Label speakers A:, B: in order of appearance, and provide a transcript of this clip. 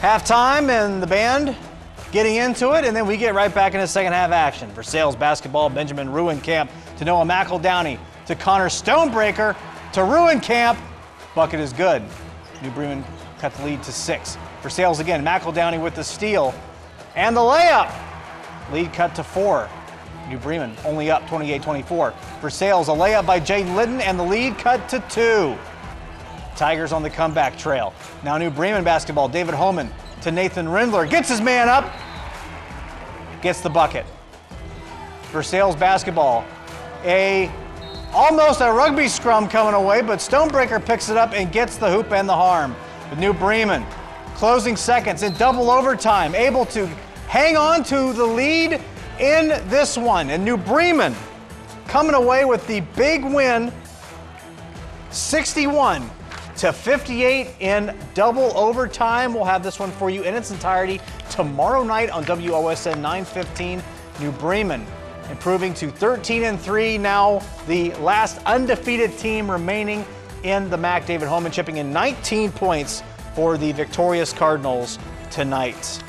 A: Halftime and the band getting into it, and then we get right back into second half action. Versailles basketball, Benjamin Ruinkamp to Noah McEldowney to Connor Stonebreaker to Ruinkamp. Bucket is good. New Bremen cut the lead to six. Versailles again, McEldowney with the steal and the layup. Lead cut to four. New Bremen only up 28-24. Versailles, a layup by Jaden Litton and the lead cut to two. Tigers on the comeback trail. Now New Bremen basketball. David Holman to Nathan Rindler. Gets his man up. Gets the bucket. Versailles basketball, a almost a rugby scrum coming away, but Stonebreaker picks it up and gets the hoop and the harm. With New Bremen closing seconds in double overtime, able to hang on to the lead in this one. And New Bremen coming away with the big win 61 to 58 in double overtime. We'll have this one for you in its entirety tomorrow night on WOSN 915. New Bremen improving to 13 and 3 now the last undefeated team remaining in the MAC David Holman chipping in 19 points for the victorious Cardinals tonight.